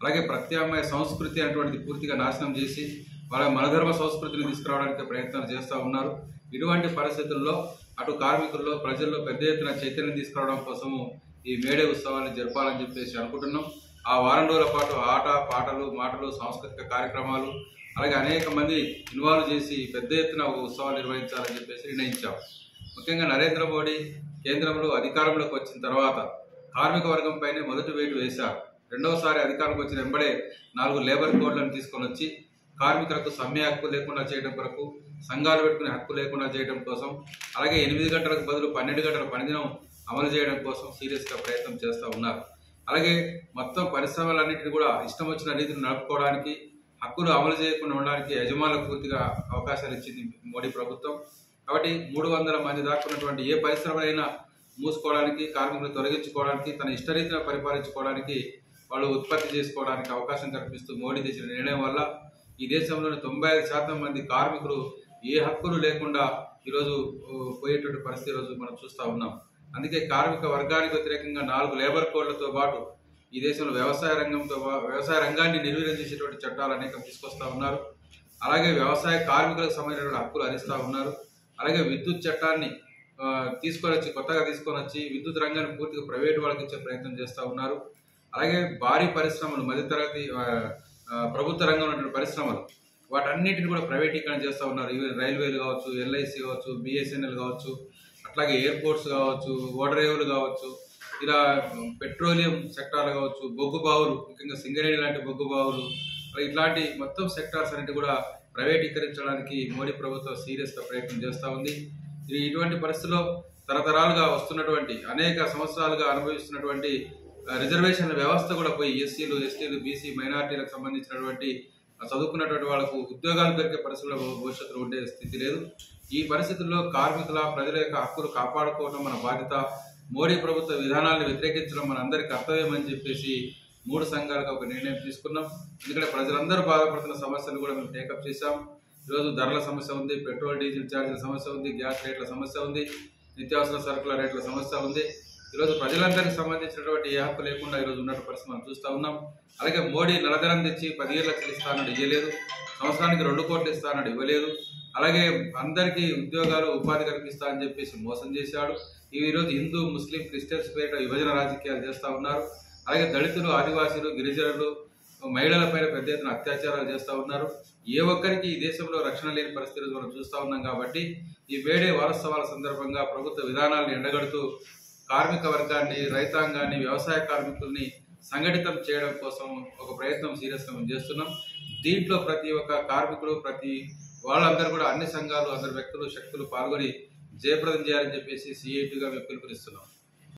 అలాగే ప్రత్యామ్నాయ సంస్కృతి అనేటువంటిది పూర్తిగా నాశనం చేసి వాళ్ళ మనధర్మ సంస్కృతిని తీసుకురావడానికి ప్రయత్నాలు చేస్తూ ఉన్నారు. ఇటువంటి పరిస్థితుల్లో అటు కార్మికుల్లో ప్రజల్లో పెద్ద ఎత్తున చైతన్యం తీసుకురావడం కోసము ఈ మేడే ఉత్సవాన్ని జరపాలని చెప్పేసి అనుకుంటున్నాం. ఆ వారం రోజుల పాటు ఆట పాటలు మాటలు సాంస్కృతిక కార్యక్రమాలు అలాగే అనేక మంది ఇన్వాల్వ్ చేసి పెద్ద ఎత్తున ఒక ఉత్సవాలు నిర్వహించాలని చెప్పేసి నిర్ణయించాం. ముఖ్యంగా నరేంద్ర మోడీ కేంద్రంలో అధికారంలోకి వచ్చిన తర్వాత కార్మిక వర్గం పైనే మొదటి వేటు వేశారు. రెండవసారి అధికారంలోకి వచ్చిన వెంబడే నాలుగు లేబర్ కోడ్లను తీసుకొని వచ్చి కార్మికులకు సమ్మె హక్కు లేకుండా చేయడం కొరకు సంఘాలు పెట్టుకునే హక్కు లేకుండా చేయడం కోసం అలాగే ఎనిమిది గంటలకు బదులు పన్నెండు గంటల పనిదినం అమలు చేయడం కోసం సీరియస్గా ప్రయత్నం చేస్తూ ఉన్నారు. అలాగే మొత్తం పరిశ్రమలన్నింటినీ కూడా ఇష్టం వచ్చిన రీతిని నడుపుకోవడానికి హక్కులు అమలు చేయకుండా ఉండడానికి యజమానులకు పూర్తిగా అవకాశాలు ఇచ్చింది మోడీ ప్రభుత్వం. కాబట్టి మూడు వందల మంది దాకా ఉన్నటువంటి ఏ పరిశ్రమలైనా మూసుకోవడానికి కార్మికులు తొలగించుకోవడానికి తన ఇష్టరీతిన పరిపాలించుకోవడానికి వాళ్ళు ఉత్పత్తి చేసుకోవడానికి అవకాశం కల్పిస్తూ మోడీ చేసిన నిర్ణయం వల్ల ఈ దేశంలోని తొంభై ఐదు శాతం మంది కార్మికులు ఏ హక్కులు లేకుండా ఈరోజు పోయేటువంటి పరిస్థితి ఈరోజు మనం చూస్తూ ఉన్నాం. అందుకే కార్మిక వర్గానికి వ్యతిరేకంగా నాలుగు లేబర్ కోడ్లతో పాటు ఈ దేశంలో వ్యవసాయ రంగంతో వ్యవసాయ రంగాన్ని నిర్వీర్యం చేసేటువంటి చట్టాలు అనేకం తీసుకొస్తూ ఉన్నారు. అలాగే వ్యవసాయ కార్మికులకు సంబంధించిన హక్కులు అందిస్తూ ఉన్నారు. అలాగే విద్యుత్ చట్టాన్ని తీసుకొని వచ్చి కొత్తగా తీసుకొని వచ్చి విద్యుత్ రంగాన్ని పూర్తిగా ప్రైవేట్ వాళ్ళకి ఇచ్చే ప్రయత్నం చేస్తూ ఉన్నారు. అలాగే భారీ పరిశ్రమలు మధ్యతరగతి ప్రభుత్వ రంగంలో ఉన్నటువంటి పరిశ్రమలు వాటన్నిటిని కూడా ప్రైవేటీకరణ చేస్తూ ఉన్నారు. ఇవి రైల్వేలు కావచ్చు ఎల్ఐసి కావచ్చు బిఎస్ఎన్ఎల్ కావచ్చు అట్లాగే ఎయిర్పోర్ట్స్ కావచ్చు ఓడరేవులు కావచ్చు ఇలా పెట్రోలియం సెక్టార్లు కావచ్చు బొగ్గు బావులు ముఖ్యంగా సింగరేణి లాంటి బొగ్గు బావులు ఇట్లాంటి మొత్తం సెక్టార్స్ అన్నిటి కూడా ప్రైవేటీకరించడానికి మోడీ ప్రభుత్వం సీరియస్గా ప్రయత్నం చేస్తూ ఉంది. ఇటువంటి పరిస్థితుల్లో తరతరాలుగా వస్తున్నటువంటి అనేక సంవత్సరాలుగా అనుభవిస్తున్నటువంటి రిజర్వేషన్ల వ్యవస్థ కూడా పోయి ఎస్సీలు ఎస్టీలు బీసీ మైనారిటీలకు సంబంధించినటువంటి చదువుకున్నటువంటి వాళ్ళకు ఉద్యోగాలు దొరికే పరిస్థితుల్లో భవిష్యత్తులో ఉండే స్థితి లేదు. ఈ పరిస్థితుల్లో కార్మికుల ప్రజల యొక్క హక్కులు కాపాడుకోవడం మన బాధ్యత. మోడీ ప్రభుత్వ విధానాలను వ్యతిరేకించడం మన అందరి కర్తవ్యం అని చెప్పేసి మూడు సంఘాలకు ఒక నిర్ణయం తీసుకున్నాం. ఎందుకంటే ప్రజలందరూ బాధపడుతున్న సమస్యలు కూడా మేము టేకప్ చేశాం. ఈరోజు ధరల సమస్య ఉంది పెట్రోల్ డీజిల్ ఛార్జీల సమస్య ఉంది గ్యాస్ రేట్ల సమస్య ఉంది నిత్యావసర సరుకుల రేట్ల సమస్య ఉంది. ఈరోజు ప్రజలందరికీ సంబంధించినటువంటి ఏ హక్కు లేకుండా ఈరోజు ఉన్నట్టు పరిస్థితి మనం చూస్తూ ఉన్నాం. అలాగే మోడీ నలధనం తెచ్చి పదిహేను లక్షలు ఇస్తానని ఇవ్వలేదు సంవత్సరానికి రెండు కోట్లు ఇస్తానని ఇవ్వలేదు. అలాగే అందరికీ ఉద్యోగాలు ఉపాధి కల్పిస్తా అని చెప్పేసి మోసం చేశాడు. ఈరోజు హిందూ ముస్లిం క్రిస్టియన్స్ పేరిట విభజన రాజకీయాలు చేస్తూ ఉన్నారు. అలాగే దళితులు ఆదివాసీలు గిరిజనులు మహిళలపైన పెద్ద ఎత్తున అత్యాచారాలు చేస్తూ ఉన్నారు. ఏ ఒక్కరికి ఈ దేశంలో రక్షణ లేని పరిస్థితులు మనం చూస్తూ ఉన్నాం కాబట్టి ఈ వేడే వారోత్సవాల సందర్భంగా ప్రభుత్వ విధానాలను ఎండగడుతూ కార్మిక వర్గాన్ని రైతాంగాన్ని వ్యవసాయ కార్మికుల్ని సంఘటితం చేయడం కోసం ఒక ప్రయత్నం సీరియస్గా మేము చేస్తున్నాం. దీంట్లో ప్రతి ఒక్క కార్మికుడు ప్రతి వాళ్ళందరూ కూడా అన్ని సంఘాలు అందరు వ్యక్తులు శక్తులు పాల్గొని జయప్రదం చేయాలని చెప్పేసి సిఐటిగా మేము పిలుపునిస్తున్నాం.